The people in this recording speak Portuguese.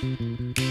Música